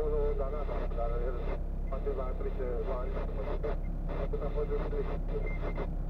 acolo, dar n-a dat, dar el poate va trece, va arisa, poate a fost un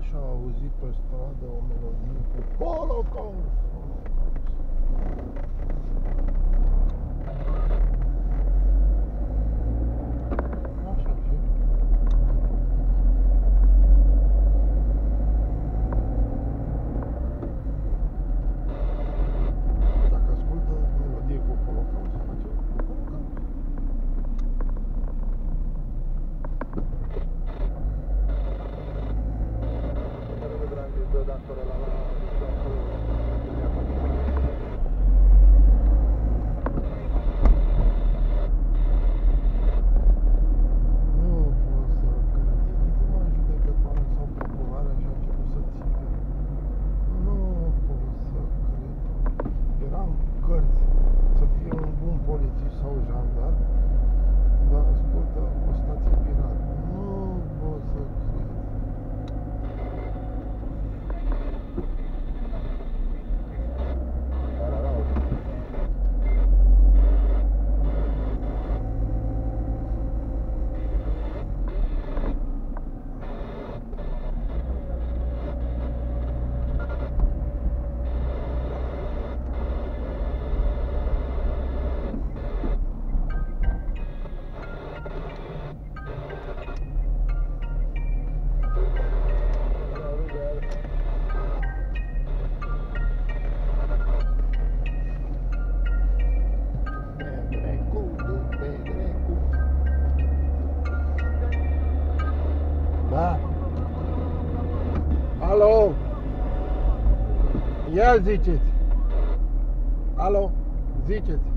și a auzit pe stradă o melodie cu Holocaust! Ia ziceți! Alo, ziceți!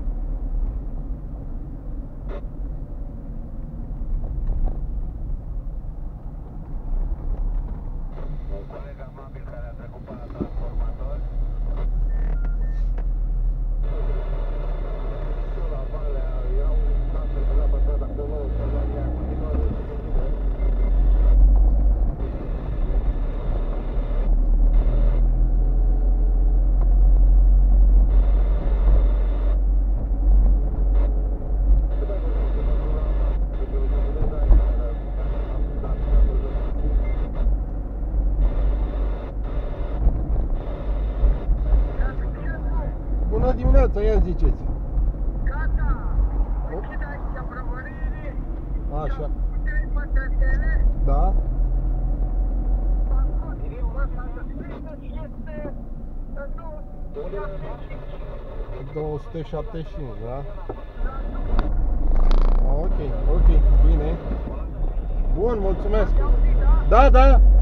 Gata, ia ziceți. Gata. Închid aici prăvăririi. Așa. Puteai pe testele. Da. Este 275, da? da ah, ok, ok, bine. Bun, mulțumesc. Da, da. da.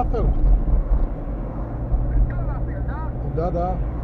la fel. Tot la fel, da? Da, da.